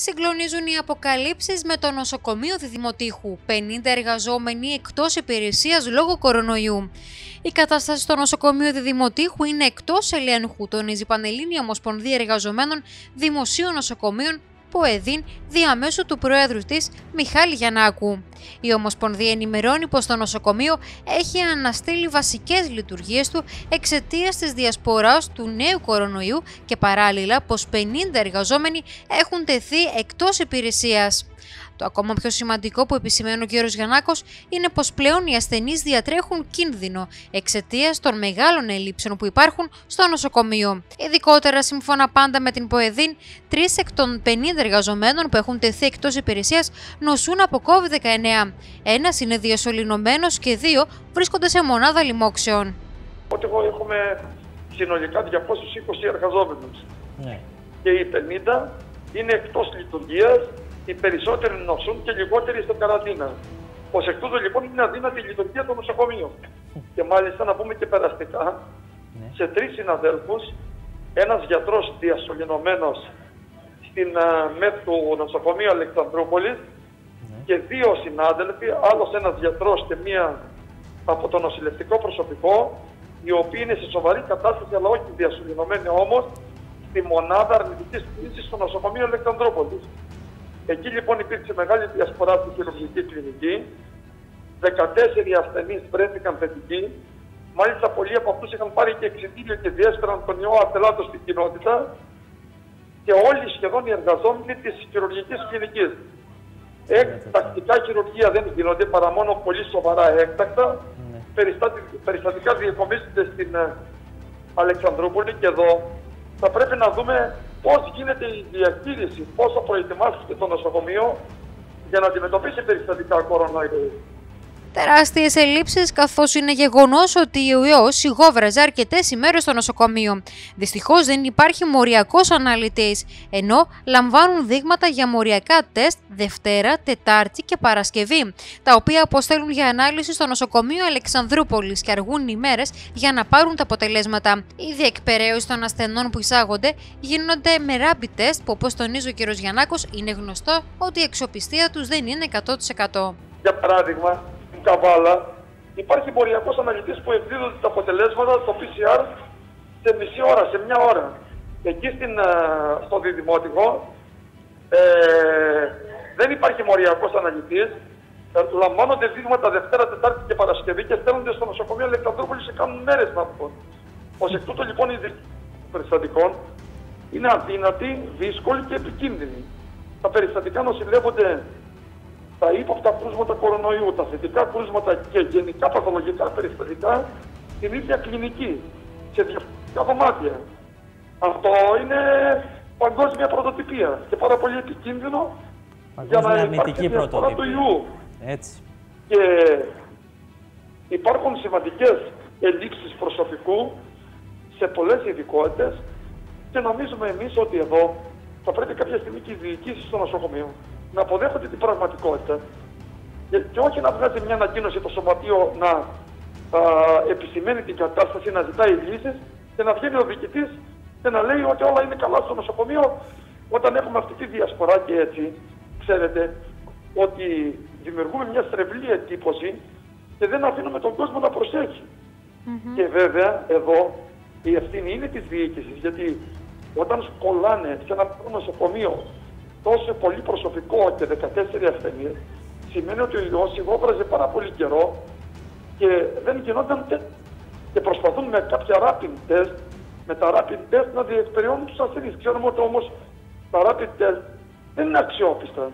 Συγκλονίζουν οι αποκαλύψεις με το νοσοκομείο Διδημοτήχου. 50 εργαζόμενοι εκτός υπηρεσίας λόγω κορονοϊού. Η κατάσταση στο νοσοκομείο Διδημοτήχου είναι εκτός ελέγχου, τονίζει η Πανελλήνια Ομοσπονδία Εργαζομένων Δημοσίων Νοσοκομείων ΠΟΕΔΗΝ διαμέσου του Προέδρου της Μιχάλη Γιαννάκου. Η Ομοσπονδία ενημερώνει πως το νοσοκομείο έχει αναστείλει βασικές λειτουργίες του εξαιτίας της διασποράς του νέου κορονοϊού και παράλληλα πως 50 εργαζόμενοι έχουν τεθεί εκτός υπηρεσίας. Το ακόμα πιο σημαντικό που επισημαίνει ο κ. Γιαννάκος είναι πως πλέον οι ασθενείς διατρέχουν κίνδυνο εξαιτίας των μεγάλων ελλείψεων που υπάρχουν στο νοσοκομείο. Ειδικότερα, σύμφωνα πάντα με την ΠΟΕΔΗΝ, τρεις εκ των 50 εργαζομένων που έχουν τεθεί εκτός υπηρεσίας νοσούν από COVID-19. Ένας είναι διασωληνωμένος και δύο βρίσκονται σε μονάδα λοιμόξεων. Ότι εγώ έχουμε συνολικά 220 εργαζόμενους. Ναι. Και οι 50 είναι εκτός λειτουργίας οι περισσότεροι νοσούν και λιγότεροι στην καραντίνα. Ω εκ τούτου λοιπόν είναι αδύνατη η λειτουργία των νοσοκομείων. Και μάλιστα να πούμε και περαστικά, ναι. σε τρεις συναδέλφους, ένας γιατρός διασωληνωμένος στην ΜΕΤ του νοσοκομείου Αλεξανδρούπολης ναι. και δύο συνάδελφοι, άλλος ένας γιατρός και μία από το νοσηλευτικό προσωπικό, οι οποίοι είναι σε σοβαρή κατάσταση, αλλά όχι διασωληνωμένοι όμως, στη μονάδα αρνητικής κρίση στο νοσοκομείο Αλεξανδρούπολης. Εκεί λοιπόν υπήρξε μεγάλη διασπορά στη χειρουργική κλινική. 14 ασθενείς βρέθηκαν θετικοί. Μάλιστα, πολλοί από αυτούς είχαν πάρει και εξητήριο και διέσπεραν τον ιό ατελάτο στην κοινότητα. Και όλοι σχεδόν οι εργαζόμενοι της χειρουργική κλινικής. Εκτακτικά χειρουργία δεν γίνονται παρά μόνο πολύ σοβαρά έκτακτα. Ναι. Περιστατικά διεκομίσονται στην ε, Αλεξανδρούπολη και εδώ θα πρέπει να δούμε πώς γίνεται η διαχείριση, πώς θα προετοιμάσετε το νοσοκομείο για να αντιμετωπίσει περιστατικά κορονοϊού. Τεράστιες ελλείψεις, καθώς είναι γεγονός ότι ο ιός σιγόβραζε αρκετές ημέρες στο νοσοκομείο. Δυστυχώς δεν υπάρχει μοριακός αναλυτής, ενώ λαμβάνουν δείγματα για μοριακά τεστ Δευτέρα, Τετάρτη και Παρασκευή, τα οποία αποστέλουν για ανάλυση στο νοσοκομείο Αλεξανδρούπολης και αργούν ημέρες για να πάρουν τα αποτελέσματα. Η διεκπαιρέωση των ασθενών που εισάγονται γίνονται με rapid test, που όπως τονίζει ο κ. Γιαννάκος, είναι γνωστό ότι η αξιοπιστία τους δεν είναι 100%. Για παράδειγμα, Καβάλα υπάρχει μοριακό αναλυτής που εκδίδονται τα αποτελέσματα στο PCR σε μισή ώρα, σε μια ώρα. Εκεί στην, ε, στο διδημότικο ε, δεν υπάρχει μοριακός αναλυτής. Ε, λαμβάνονται δείγματα Δευτέρα, Τετάρτη και Παρασκευή και στέλνονται στο νοσοκομείο Αλεξανδρούπολη σε κάνουν μέρες να βγουν. Ω εκ τούτου λοιπόν οι περιστατικών είναι αδύνατοι, δύσκολοι και επικίνδυνοι. Τα περιστατικά νοσηλεύονται τα ύποπτα κρούσματα κορονοϊού, τα θετικά κρούσματα και γενικά παθολογικά περιστατικά στην ίδια κλινική, σε διαφορετικά δωμάτια. Αυτό είναι παγκόσμια πρωτοτυπία και πάρα πολύ επικίνδυνο για να υπάρξει διαφορά του ιού. Έτσι. Και υπάρχουν σημαντικές ελλείψεις προσωπικού σε πολλές ειδικότητες και νομίζουμε εμείς ότι εδώ θα πρέπει κάποια στιγμή και οι διοικήσεις των νοσοκομείων να αποδέχονται την πραγματικότητα και όχι να βγάζει μια ανακοίνωση το σωματείο να α, επισημαίνει την κατάσταση, να ζητάει λύσεις και να βγαίνει ο διοικητής και να λέει ότι όλα είναι καλά στο νοσοκομείο όταν έχουμε αυτή τη διασπορά και έτσι ξέρετε ότι δημιουργούμε μια στρεβλή εντύπωση και δεν αφήνουμε τον κόσμο να προσέχει. Και βέβαια εδώ η ευθύνη είναι της διοίκησης γιατί όταν κολλάνε σε ένα νοσοκομείο τόσο πολύ προσωπικό και 14 ασθενείς, σημαίνει ότι ο ιός υγόβραζε πάρα πολύ καιρό και δεν γινόταν και προσπαθούν με κάποια rapid test, με τα rapid test να διεκπεριώνουν τους ασθενείς. Ξέρουμε ότι όμως τα rapid test δεν είναι αξιόπιστα.